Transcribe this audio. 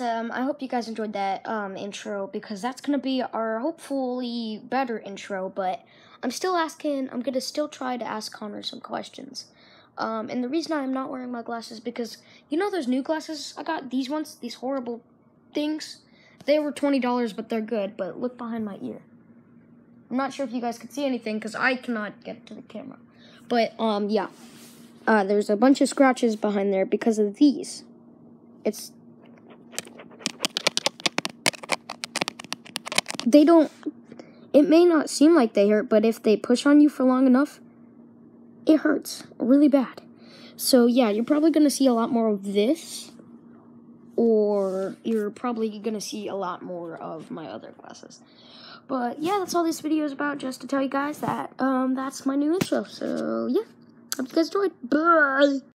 um, I hope you guys enjoyed that um, intro because that's gonna be our hopefully better intro. But I'm still asking. I'm gonna still try to ask Connor some questions. Um, and the reason I'm not wearing my glasses because you know those new glasses I got these ones these horrible things. They were twenty dollars, but they're good. But look behind my ear. I'm not sure if you guys can see anything because I cannot get to the camera. But um, yeah, uh, there's a bunch of scratches behind there because of these. It's they don't. It may not seem like they hurt, but if they push on you for long enough, it hurts really bad. So yeah, you're probably gonna see a lot more of this, or you're probably gonna see a lot more of my other glasses. But yeah, that's all this video is about, just to tell you guys that um that's my new intro. So yeah, hope you guys enjoyed. Bye.